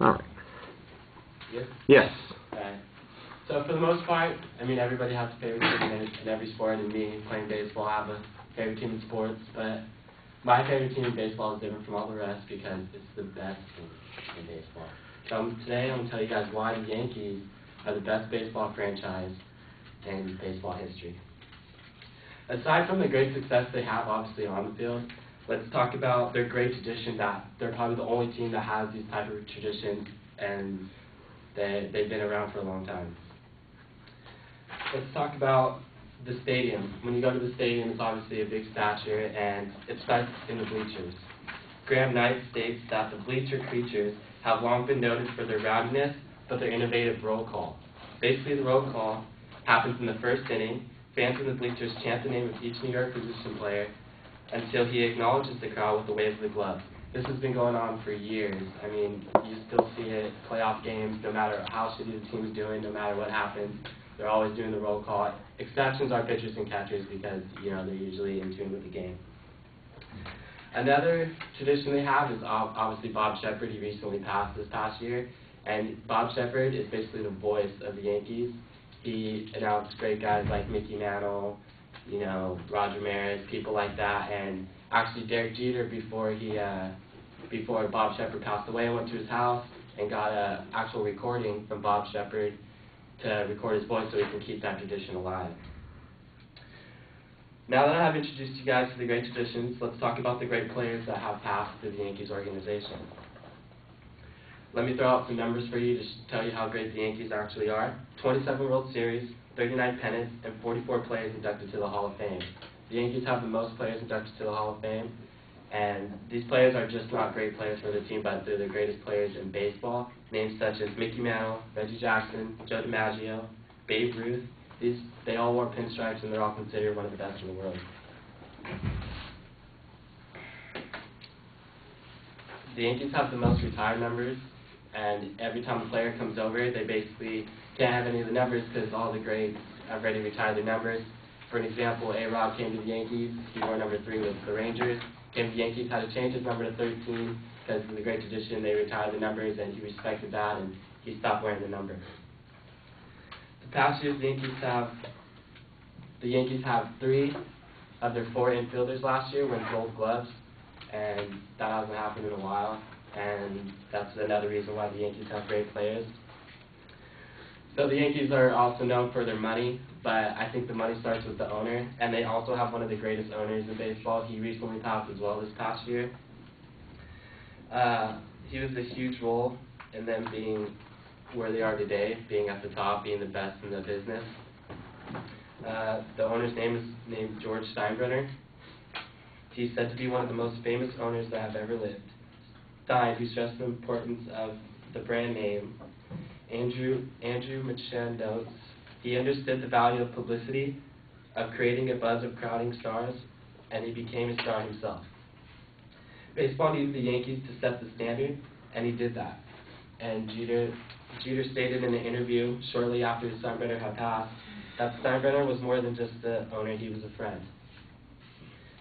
All right. Yes. Yes. Okay. So for the most part, I mean, everybody has a favorite team in, in every sport, and me playing baseball, I have a favorite team in sports. But my favorite team in baseball is different from all the rest because it's the best team in baseball. So um, today I'm going to tell you guys why the Yankees are the best baseball franchise in baseball history. Aside from the great success they have, obviously, on the field, let's talk about their great tradition that they're probably the only team that has these type of traditions, and they, they've been around for a long time. Let's talk about the stadium. When you go to the stadium, it's obviously a big stature, and it's best in the bleachers. Graham Knight states that the bleacher creatures have long been noted for their rowdiness, but their innovative roll call. Basically, the roll call happens in the first inning. Fans in the bleachers chant the name of each New York position player until he acknowledges the crowd with a wave of the glove. This has been going on for years. I mean, you still see it playoff games, no matter how shitty the team's doing, no matter what happens. They're always doing the roll call. Exceptions are pitchers and catchers because, you know, they're usually in tune with the game. Another tradition they have is obviously Bob Sheppard. He recently passed this past year. And Bob Sheppard is basically the voice of the Yankees. He announced great guys like Mickey Mantle, you know, Roger Maris, people like that. And actually, Derek Jeter, before he, uh, before Bob Sheppard passed away, went to his house and got an actual recording from Bob Sheppard to record his voice so we can keep that tradition alive. Now that I've introduced you guys to the great traditions, let's talk about the great players that have passed through the Yankees organization. Let me throw out some numbers for you to tell you how great the Yankees actually are. 27 World Series, 39 pennants, and 44 players inducted to the Hall of Fame. The Yankees have the most players inducted to the Hall of Fame, and these players are just not great players for the team, but they're the greatest players in baseball. Names such as Mickey Mantle, Reggie Jackson, Joe DiMaggio, Babe Ruth. These they all wore pinstripes, and they're all considered one of the best in the world. The Yankees have the most retired numbers, and every time a player comes over, they basically can't have any of the numbers because all the greats have already retired their numbers. For an example, A-Rod came to the Yankees. He wore number three with the Rangers came to the Yankees, had to change his number to 13 because in the great tradition they retired the numbers and he respected that and he stopped wearing the number. The past years the Yankees have the Yankees have three of their four infielders last year win gold gloves and that hasn't happened in a while and that's another reason why the Yankees have great players. So the Yankees are also known for their money, but I think the money starts with the owner, and they also have one of the greatest owners in baseball. He recently passed as well this past year. Uh, he was a huge role in them being where they are today, being at the top, being the best in the business. Uh, the owner's name is named George Steinbrenner. He's said to be one of the most famous owners that have ever lived. Stein, who stressed the importance of the brand name Andrew, Andrew Machen notes, he understood the value of publicity, of creating a buzz of crowding stars, and he became a star himself. Baseball needed the Yankees to set the standard, and he did that. And Jeter, Jeter stated in an interview shortly after Steinbrenner had passed that Steinbrenner was more than just the owner, he was a friend.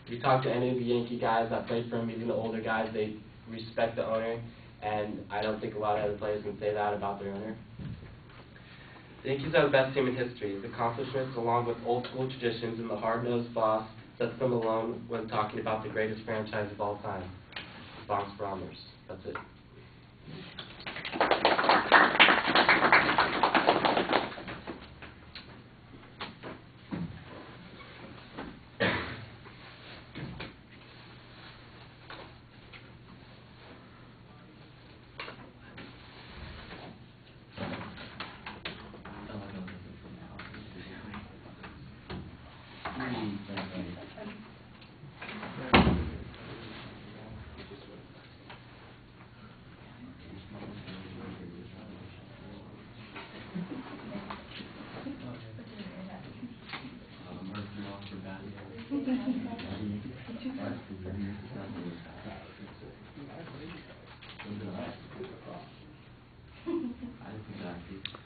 If you talk to any of the Yankee guys that played for him, even the older guys, they respect the owner and I don't think a lot of other players can say that about their owner. The Yankees are the best team in history. His accomplishments, along with old school traditions and the hard-nosed boss, sets them alone when talking about the greatest franchise of all time, the Bronx Bombers. That's it.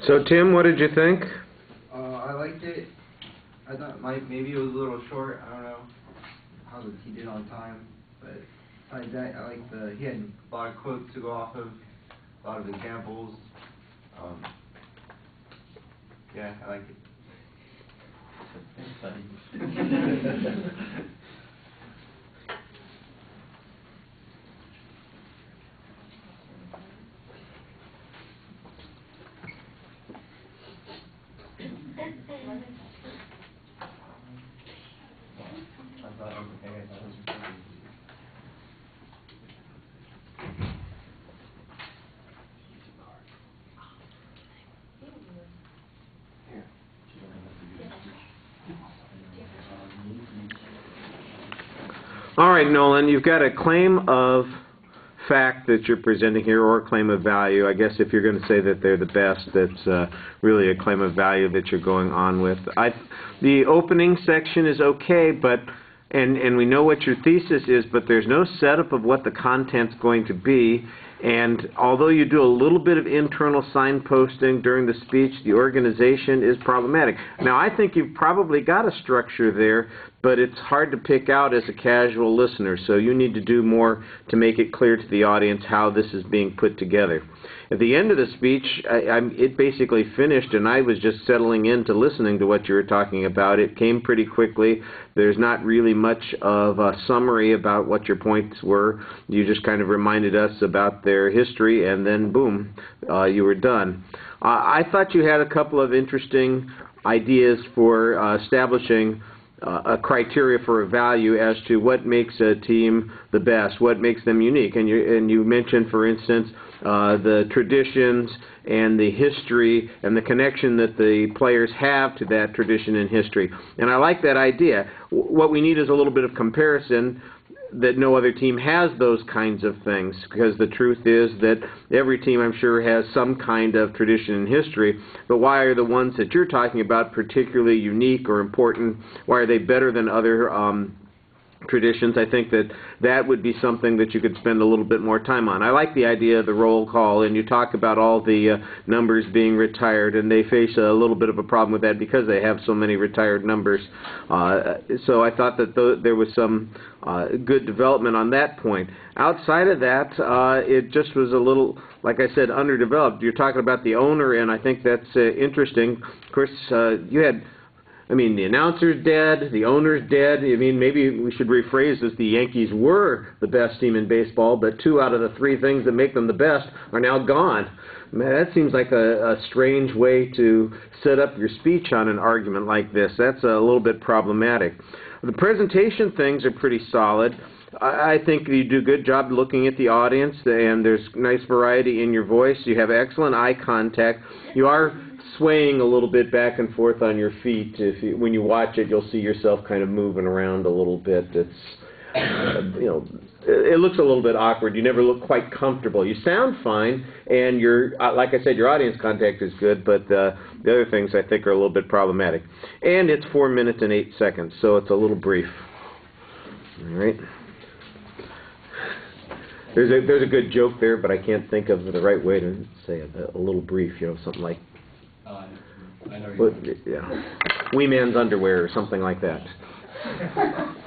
So Tim, what did you think? Uh, I liked it. I thought might maybe it was a little short. I don't know how he did on time, but besides I like the he had a lot of quotes to go off of. a lot of examples. Um, yeah, I like it. All right, Nolan, you've got a claim of fact that you're presenting here, or a claim of value. I guess if you're going to say that they're the best, that's uh, really a claim of value that you're going on with. I, the opening section is okay, but and and we know what your thesis is, but there's no setup of what the content's going to be. And although you do a little bit of internal signposting during the speech, the organization is problematic. Now, I think you've probably got a structure there, but it's hard to pick out as a casual listener. So you need to do more to make it clear to the audience how this is being put together. At the end of the speech, I, I'm, it basically finished, and I was just settling into listening to what you were talking about. It came pretty quickly. There's not really much of a summary about what your points were. You just kind of reminded us about their history, and then boom, uh, you were done. Uh, I thought you had a couple of interesting ideas for uh, establishing uh, a criteria for a value as to what makes a team the best, what makes them unique. And you and you mentioned, for instance, uh, the traditions and the history and the connection that the players have to that tradition and history. And I like that idea. W- what we need is a little bit of comparison that no other team has those kinds of things because the truth is that every team I'm sure has some kind of tradition and history. But why are the ones that you're talking about particularly unique or important? Why are they better than other um, traditions I think that that would be something that you could spend a little bit more time on I like the idea of the roll call and you talk about all the uh, numbers being retired and they face a little bit of a problem with that because they have so many retired numbers uh, so I thought that th- there was some uh, good development on that point. Outside of that, uh, it just was a little, like I said, underdeveloped. You're talking about the owner, and I think that's uh, interesting. Of course, uh, you had, I mean, the announcer's dead, the owner's dead. I mean, maybe we should rephrase this: the Yankees were the best team in baseball, but two out of the three things that make them the best are now gone. Man, that seems like a, a strange way to set up your speech on an argument like this. That's a little bit problematic. The presentation things are pretty solid. I, I think you do a good job looking at the audience, and there's nice variety in your voice. You have excellent eye contact. You are swaying a little bit back and forth on your feet. If you, when you watch it, you'll see yourself kind of moving around a little bit. It's uh, you know, it, it looks a little bit awkward. You never look quite comfortable. You sound fine, and your, uh, like I said, your audience contact is good, but uh, the other things I think are a little bit problematic. And it's four minutes and eight seconds, so it's a little brief. All right. There's a there's a good joke there, but I can't think of the right way to say it. A, little brief, you know, something like, I know what, yeah, Wee Man's underwear or something like that.